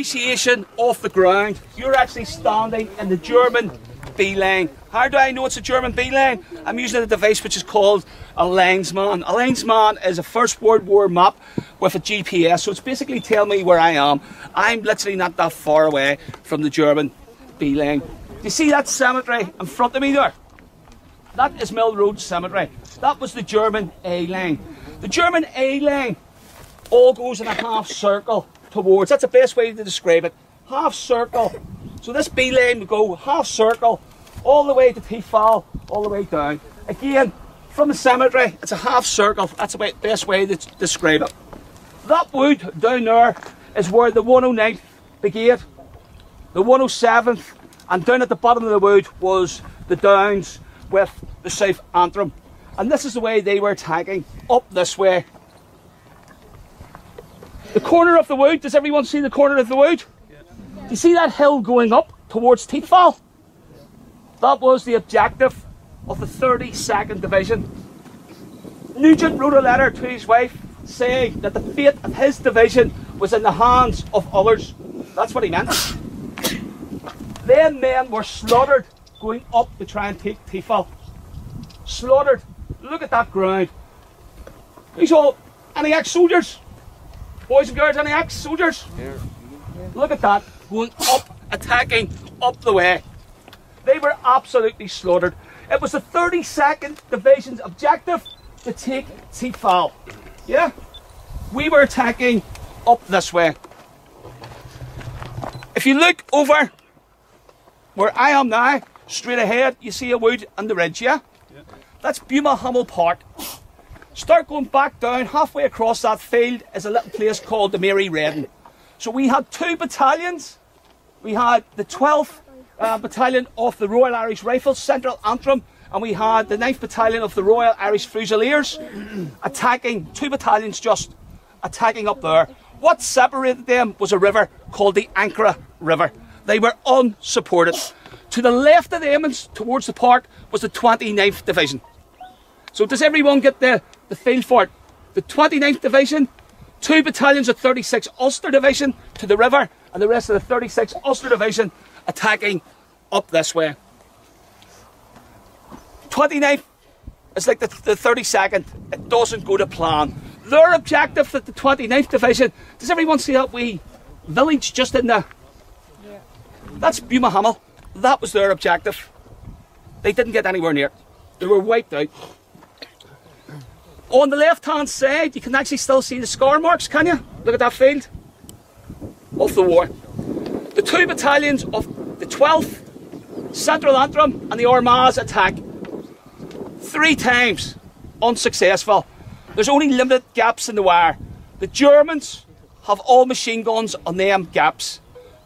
appreciation of the ground. You're actually standing in the German B lane. How do I know it's a German B lane? I'm using a device which is called a Linesman. A Linesman is a First World War map with a GPS, so it's basically telling me where I am. I'm literally not that far away from the German B lane. Do you see that cemetery in front of me there? That is Mill Road Cemetery. That was the German A lane. The German A lane all goes in a half circle towards. That's the best way to describe it. Half circle. So this B lane would go half circle all the way to Thiepval, all the way down. Again, from the cemetery, it's a half circle. That's the best way to describe it. That wood down there is where the 109th Brigade, the 107th, and down at the bottom of the wood was the Downs with the South Antrim. And this is the way they were attacking, up this way. The corner of the wood, does everyone see the corner of the wood? Do you see that hill going up towards Thiepval? That was the objective of the 32nd Division. Nugent wrote a letter to his wife saying that the fate of his division was in the hands of others. That's what he meant. Then men were slaughtered going up to try and take Thiepval. Slaughtered. Look at that ground. These all any ex-soldiers. Boys and girls, any ex-soldiers? Look at that. Going up, attacking up the way. They were absolutely slaughtered. It was the 32nd Division's objective to take Thiepval. Yeah? We were attacking up this way. If you look over where I am now, straight ahead, you see a wood and the ridge, yeah? yeah. That's Beaumont-Hamel Park. Start going back down, halfway across that field is a little place called the Mary Redan. So we had two battalions. We had the 12th uh, Battalion of the Royal Irish Rifles, Central Antrim, and we had the 9th Battalion of the Royal Irish Fusiliers attacking, two battalions just attacking up there. What separated them was a river called the Ancre River. They were unsupported. To the left of them and towards the park was the 29th Division. So does everyone get the, the feel for it? The 29th Division, two battalions of 36 Ulster Division to the river, and the rest of the 36 Ulster Division attacking up this way. 29th is like the, the 32nd. It doesn't go to plan. Their objective at the 29th Division, does everyone see that wee village just in there? Yeah. That's Beaumont-Hamel. That was their objective. They didn't get anywhere near. They were wiped out. On the left hand side, you can actually still see the scar marks, can you? Look at that field of the war. The two battalions of the 12th, Central Antrim, and the Armagh attack three times unsuccessful. There's only limited gaps in the wire. The Germans have all machine guns on them gaps.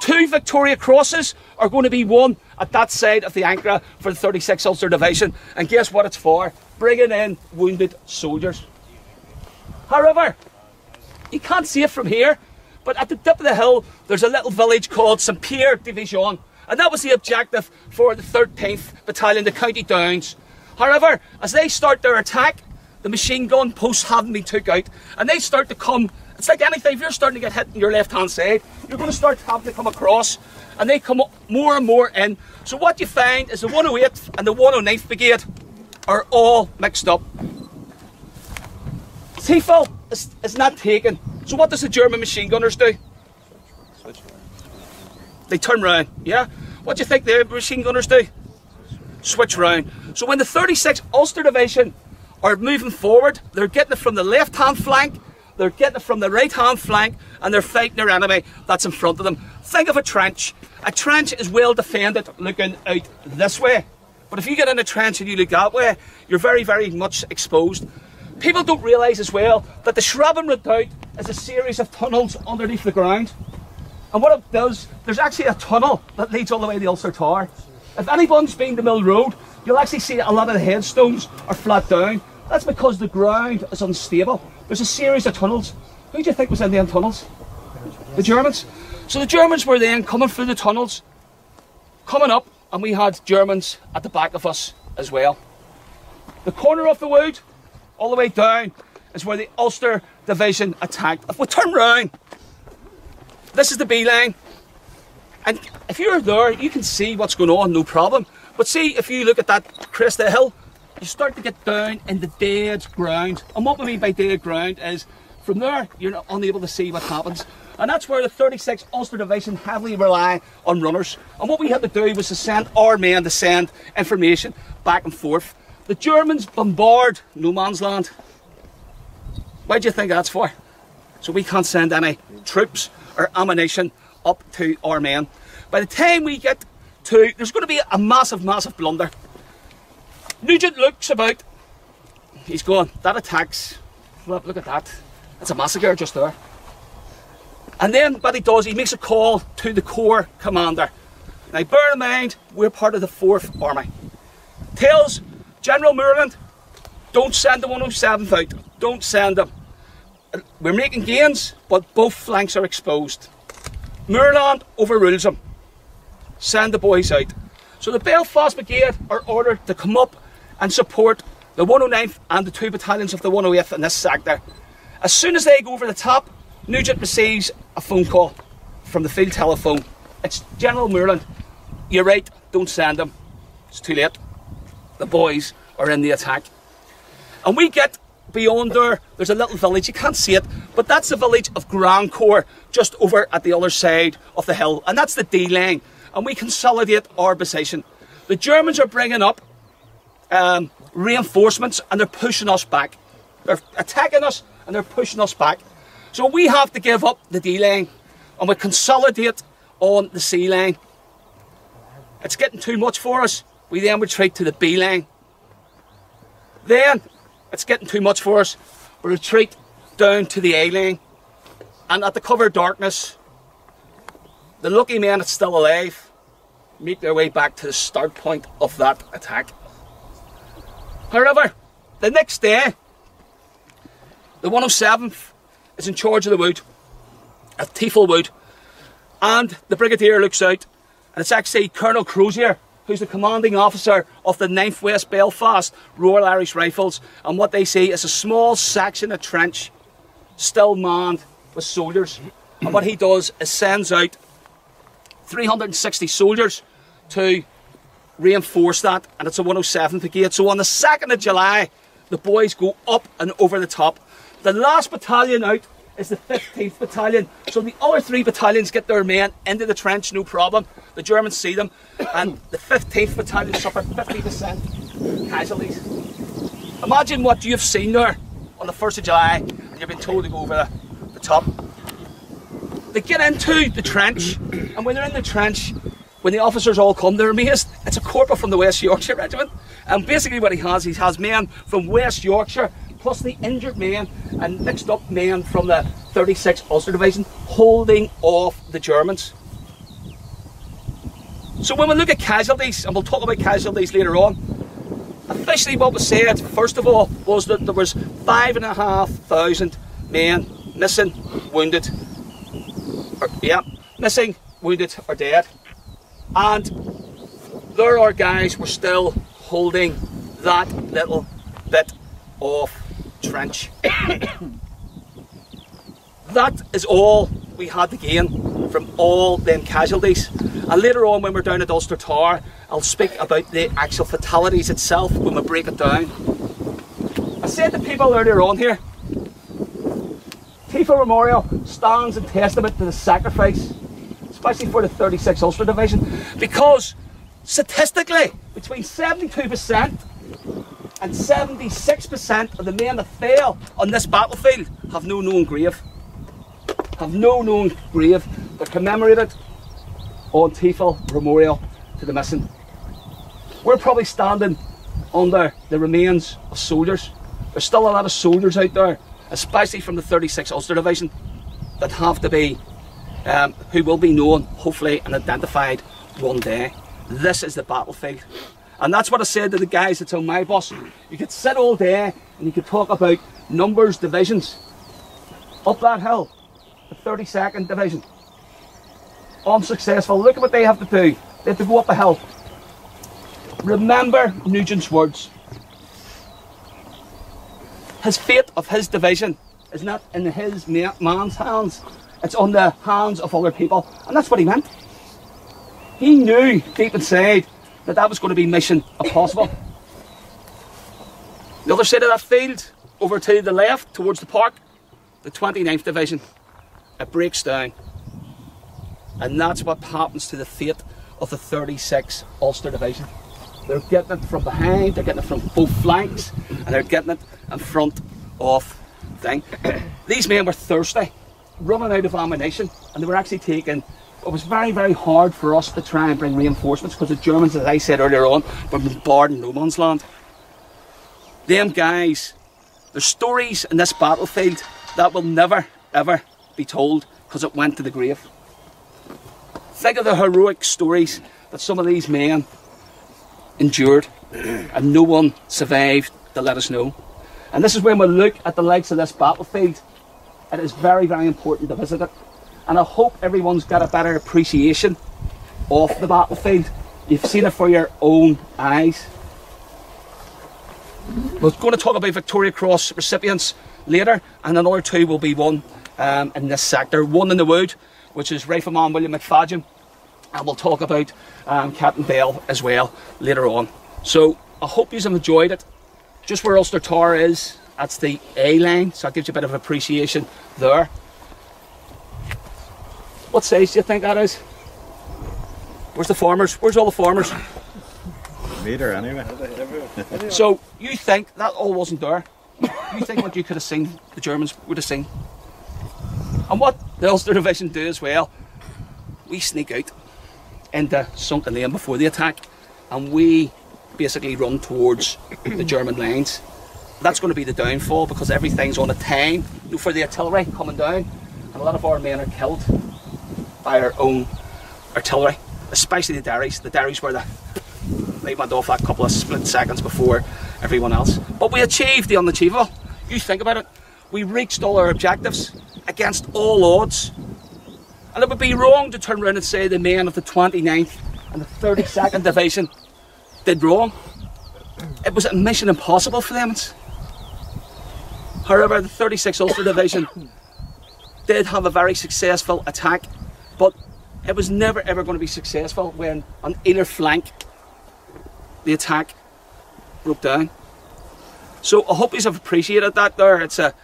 Two Victoria Crosses are going to be won at that side of the Ancre for the 36th Ulster Division. And guess what it's for? Bringing in wounded soldiers. However, you can't see it from here, but at the tip of the hill, there's a little village called St Pierre Divion. And that was the objective for the 13th Battalion, the County Downs. However, as they start their attack, the machine gun posts haven't been took out, and they start to come. It's like anything, if you're starting to get hit in your left hand side, you're going to start having to come across, and they come up more and more in. So, what you find is the 108th and the 109th Brigade are all mixed up. Thiepval is, is not taken. So, what does the German machine gunners do? They turn round, yeah? What do you think the machine gunners do? Switch round. So when the 36th Ulster Division are moving forward, they're getting it from the left hand flank, they're getting it from the right hand flank, and they're fighting their enemy that's in front of them. Think of a trench. A trench is well defended looking out this way. But if you get in a trench and you look that way, you're very, very much exposed. People don't realise as well that the Schwaben Redoubt is a series of tunnels underneath the ground. And what it does, there's actually a tunnel that leads all the way to the Ulster Tower. If anyone's been to Mill Road, You'll actually see a lot of the headstones are flat down. That's because the ground is unstable. There's a series of tunnels. Who do you think was in the tunnels? The Germans. So the Germans were then coming through the tunnels, coming up, and we had Germans at the back of us as well. The corner of the wood, all the way down, is where the Ulster Division attacked. If we turn round, This is the B line. And if you're there, you can see what's going on, no problem. But see, if you look at that crest of hill, you start to get down in the dead ground. And what we mean by dead ground is from there, you're unable to see what happens. And that's where the 36th Ulster Division heavily rely on runners. And what we had to do was to send our men to send information back and forth. The Germans bombard no man's land. Why do you think that's for? So we can't send any troops or ammunition up to our men. By the time we get to, there's going to be a massive, massive blunder. Nugent looks about. He's gone. that attacks. Look at that. That's a massacre just there. And then what he does, he makes a call to the Corps commander. Now bear in mind, we're part of the 4th Army. Tells General Morland, don't send the 107th out. Don't send them. We're making gains, but both flanks are exposed. Morland overrules him. Send the boys out. So the Belfast Brigade are ordered to come up and support the 109th and the two battalions of the 108th in this sector. As soon as they go over the top, Nugent receives a phone call from the field telephone. It's General Morland. You're right, don't send them. It's too late. The boys are in the attack. And we get beyond there, there's a little village, you can't see it, but that's the village of Grandcourt, just over at the other side of the hill. And that's the D line. And we consolidate our position. The Germans are bringing up um, reinforcements and they're pushing us back. They're attacking us and they're pushing us back. So we have to give up the D line and we consolidate on the C line. It's getting too much for us. We then retreat to the B line. Then it's getting too much for us. We retreat down to the A line. And at the cover of darkness, the lucky men that's still alive make their way back to the start point of that attack. However, the next day, the 107th is in charge of the wood at Thiepval Wood, and the brigadier looks out, and it's actually Colonel Crozier, who's the commanding officer of the 9th West Belfast Royal Irish Rifles, and what they see is a small section of trench, still manned with soldiers. And what he does is sends out 360 soldiers to reinforce that, and it's a 107th Brigade. So on the 2nd of July, the boys go up and over the top. The last battalion out is the 15th Battalion. So the other three battalions get their men into the trench, no problem. The Germans see them, and the 15th Battalion suffer 50% casualties. Imagine what you've seen there on the 1st of July, and you've been told to go over the, the top. They get into the trench, and when they're in the trench, when the officers all come, they're amazed. It's a corporal from the West Yorkshire Regiment. And basically what he has, he has men from West Yorkshire, plus the injured men, and mixed up men from the 36th Ulster Division, holding off the Germans. So when we look at casualties, and we'll talk about casualties later on, officially what was said, first of all, was that there was five and a half thousand men missing, wounded, or, yeah, missing, wounded, or dead. And there are guys were still holding that little bit of trench. that is all we had to gain from all them casualties. And later on when we're down at Ulster Tower, I'll speak about the actual fatalities itself when we break it down. I said to people earlier on here, Thiepval Memorial stands in testament to the sacrifice especially for the 36 Ulster Division, because statistically, between 72% and 76% of the men that fell on this battlefield have no known grave. Have no known grave. They're commemorated on Thiepval Memorial to the missing. We're probably standing under the remains of soldiers. There's still a lot of soldiers out there, especially from the 36 Ulster Division, that have to be um, who will be known, hopefully, and identified one day. This is the battlefield. And that's what I said to the guys that's on my boss. You could sit all day and you could talk about numbers, divisions. Up that hill, the 32nd Division. Unsuccessful. Look at what they have to do. They have to go up a hill. Remember Nugent's words. His fate of his division is not in his man's hands, It's on the hands of other people. And that's what he meant. He knew deep inside that that was going to be mission impossible. The other side of that field, over to the left, towards the park, the 29th Division, it breaks down. And that's what happens to the fate of the 36 Ulster Division. They're getting it from behind, they're getting it from both flanks, and they're getting it in front of thing. These men were thirsty, running out of ammunition, and they were actually taking. It was very, very hard for us to try and bring reinforcements because the Germans, as I said earlier on, were bombarding no man's land. Them guys, there's stories in this battlefield that will never, ever be told because it went to the grave. Think of the heroic stories that some of these men endured, and no one survived to let us know. And this is when we look at the likes of this battlefield. It is very, very important to visit it. And I hope everyone's got a better appreciation of the battlefield. You've seen it for your own eyes. We're going to talk about Victoria Cross recipients later, and another two will be one um, in this sector. One in the wood, which is Rifleman William McFadzean, and we'll talk about um, Captain Bell as well later on. So I hope you've enjoyed it. Just where Ulster Tower is, that's the A line, so that gives you a bit of appreciation there. What size do you think that is? Where's the farmers? Where's all the farmers? Meter anyway. so you think that all wasn't there? You think what you could have seen, the Germans would have seen? And what the Ulster Division do as well, we sneak out into Sunken Lane before the attack and we basically run towards the German lines. That's going to be the downfall because everything's on a time for the artillery coming down and a lot of our men are killed by our own artillery, especially the Derrys. The Derrys were the they went off that couple of split seconds before everyone else. But we achieved the unachievable. You think about it. We reached all our objectives against all odds. And it would be wrong to turn around and say the men of the 29th and the 32nd Division did wrong. It was a mission impossible for them. However, the 36th Ulster Division did have a very successful attack, but it was never ever going to be successful when an inner flank the attack broke down. So I hope you have appreciated that there. It's a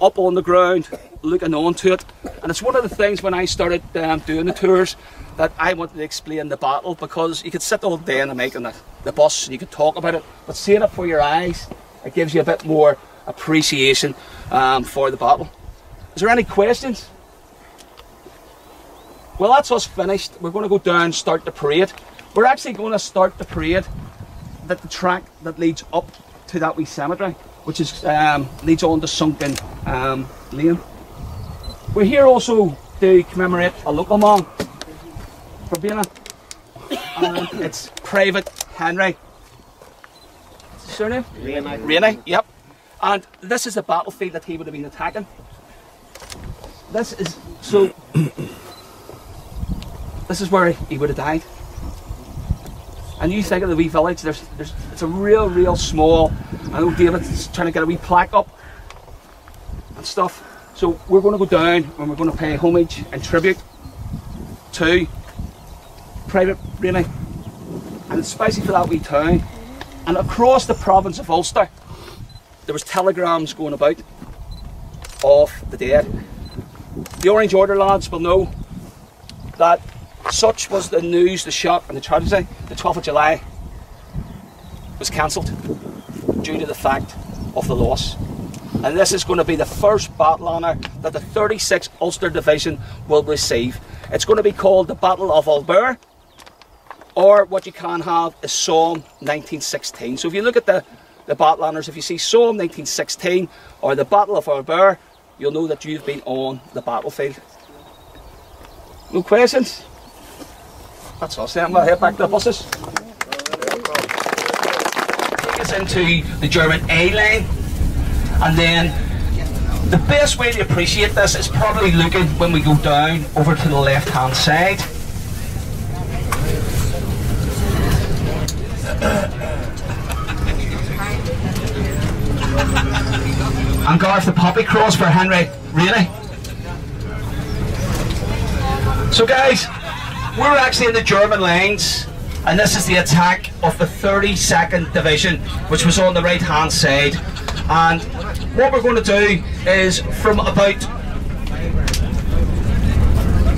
up on the ground, looking onto it. And it's one of the things when I started um, doing the tours that I wanted to explain the battle because you could sit all day in the mic on the, the bus and you could talk about it, but seeing it for your eyes, it gives you a bit more appreciation um, for the battle. Is there any questions? Well, that's us finished. We're going to go down and start the parade. We're actually going to start the parade that the track that leads up to that wee cemetery, which is um, leads on to Sunken um, Lane. We're here also to commemorate a local man for being a, it's Private Henry. What's his surname? Rainey. Rainey, yep. And this is the battlefield that he would have been attacking. This is so. This is where he would have died. And you think of the wee village, there's, there's, it's a real, real small. I know David's trying to get a wee plaque up and stuff. So we're going to go down and we're going to pay homage and tribute to Private Rainey. And especially for that wee town. And across the province of Ulster, there was telegrams going about of the dead. The Orange Order lads will know that such was the news, the shock and the tragedy. The 12th of July was cancelled due to the fact of the loss. And this is going to be the first battle honour that the 36th Ulster Division will receive. It's going to be called the Battle of Albert, or what you can have is Somme 1916. So if you look at the, the battle honours, if you see Somme 1916 or the Battle of Albert, you'll know that you've been on the battlefield. No questions? That's us then. We'll head back to the buses. Take us into the German A lane. And then the best way to appreciate this is probably looking when we go down over to the left hand side. And Garth the poppy cross for Henry, really? So guys, we're actually in the German lines and this is the attack of the 32nd Division which was on the right hand side and what we're going to do is from about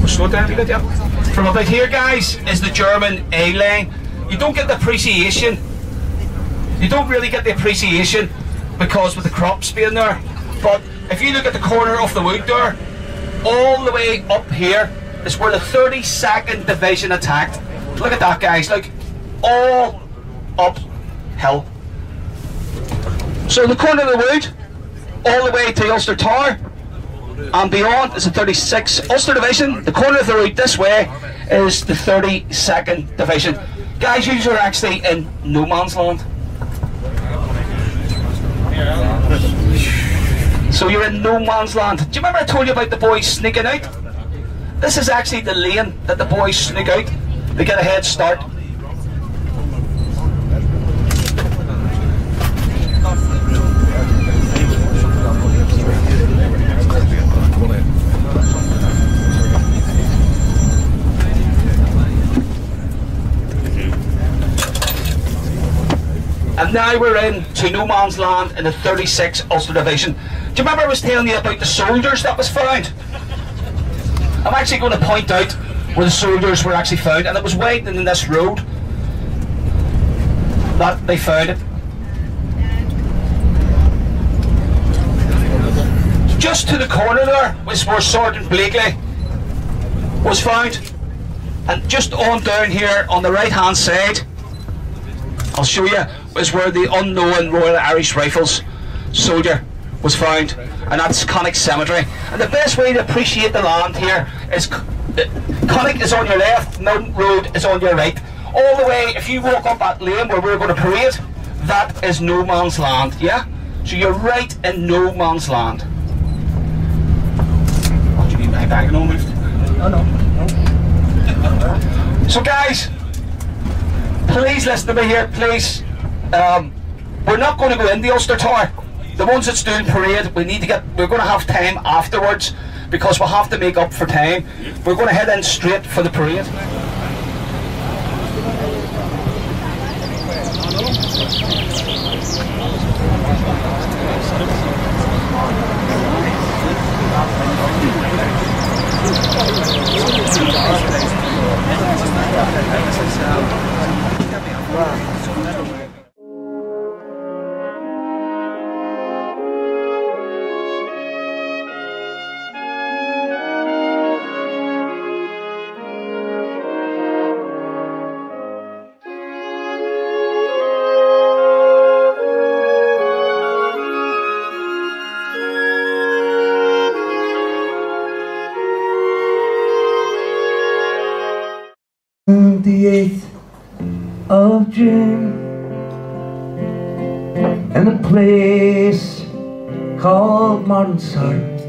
slow down a bit, yeah. From about here guys is the German A lane. You don't get the appreciation you don't really get the appreciation because with the crops being there but if you look at the corner of the wood there all the way up here is where the 32nd Division attacked. Look at that, guys. Like, all uphill. So the corner of the wood, all the way to Ulster Tower, and beyond is the 36th Ulster Division. The corner of the road this way is the 32nd Division. Guys, you are actually in no man's land. So you're in no man's land. Do you remember I told you about the boys sneaking out? This is actually the lane that the boys sneak out. They get a head start. And now we're in to no man's land in the 36th Ulster Division. Do you remember I was telling you about the soldiers that was found? I'm actually going to point out where the soldiers were actually found, and it was right in this road that they found it. Just to the corner there was where Sergeant Blakely was found. And just on down here on the right hand side, I'll show you, is where the unknown Royal Irish Rifles soldier was found, and that's Connaught Cemetery. And the best way to appreciate the land here is Connaught is on your left, Mountain Road is on your right. All the way, if you walk up that lane where we're going to parade, that is no man's land, yeah? So you're right in no man's land. What do you mean by bag no moved? Oh no, no. So guys, please listen to me here, please. Um, we're not going to go in the Ulster Tower the ones that's doing parade, we need to get, we're going to have time afterwards because we'll have to make up for time. We're going to head in straight for the parade. In a place called Martinsart.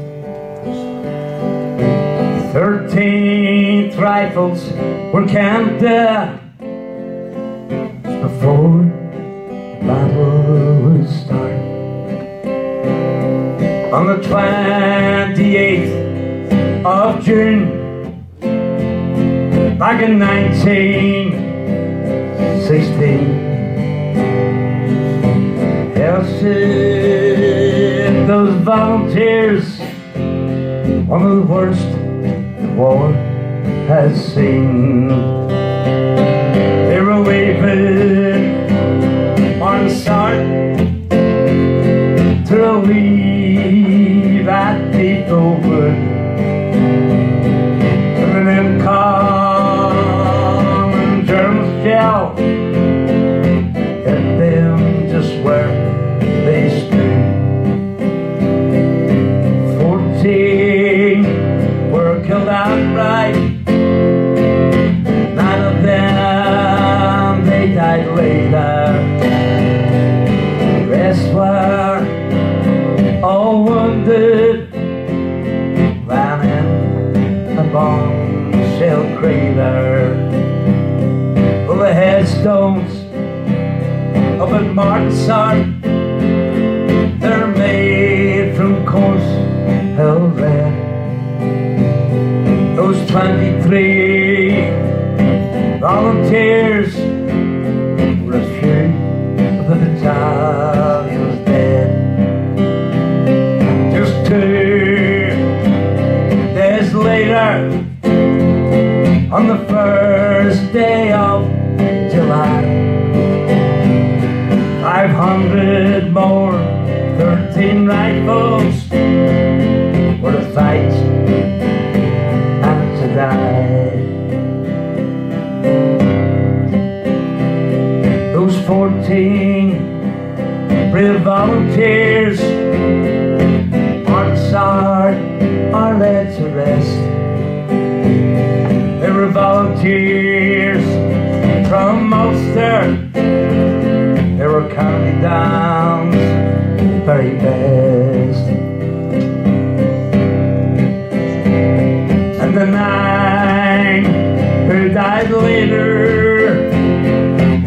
Thirteenth rifles were camped there before the battle would start. On the 28th of June back in 1916 Helsinki, those volunteers One of the worst the war has seen. They were waving on start To relieve at the open headstones up at Martinsart. They're made from coarse hell red. Those 23 volunteers 13 rifles were to fight to die. Those 14 brave volunteers once are, are laid to rest. They were volunteers from Ulster. They were county downs very best. Later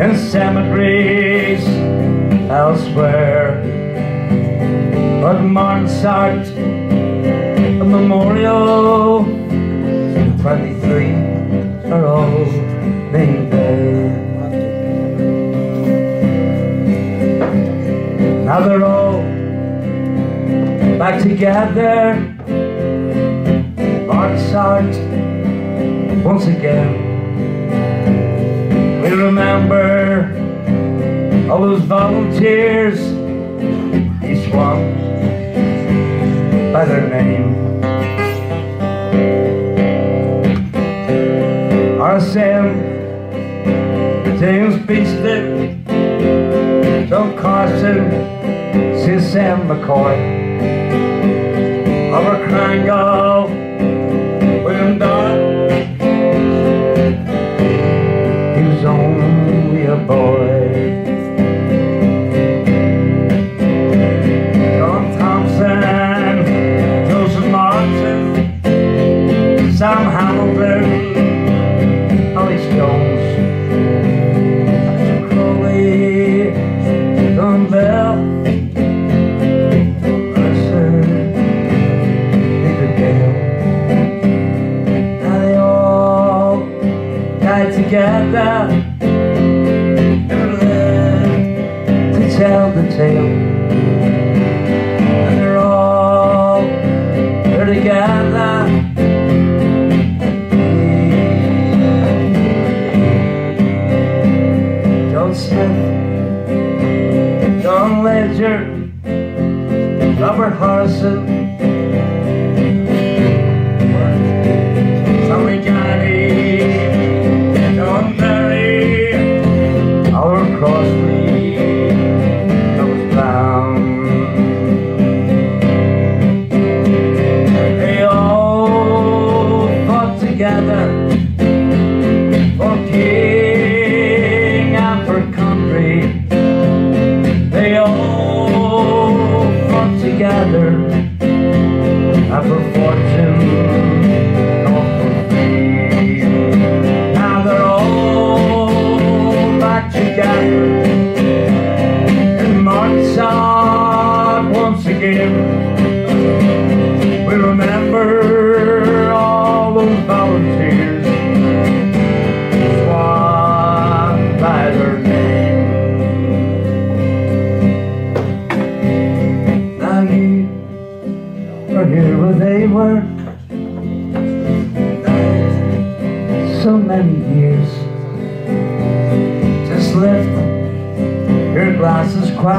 in cemeteries elsewhere. But Mornsart, a memorial, 23 are all named there. Now they're all back together. Mornsart, once again. Those volunteers, each one by their name. Our RSM, James Beeston, John Carson, Sir Sam McCoy, Robert Krangle, William Dodd. He was only a boy.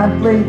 Glasses